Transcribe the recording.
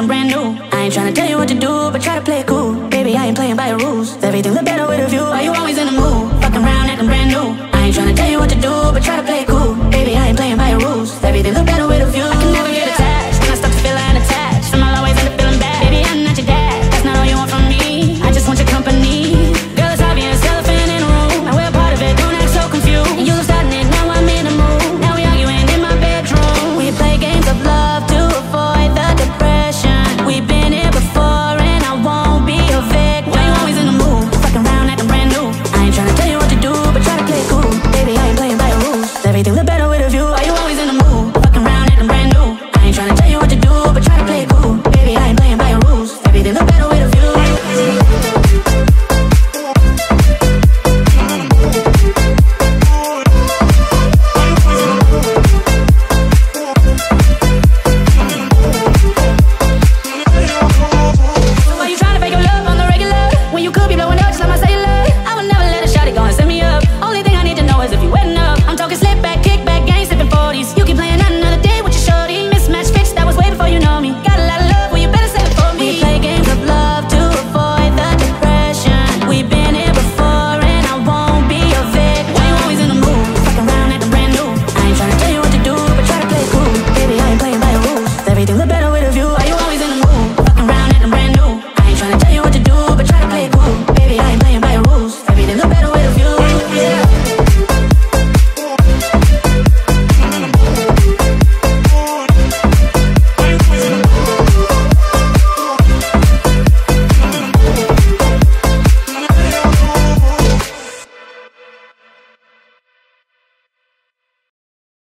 I'm brand new. I ain't tryna tell you what to do, but try to play it cool.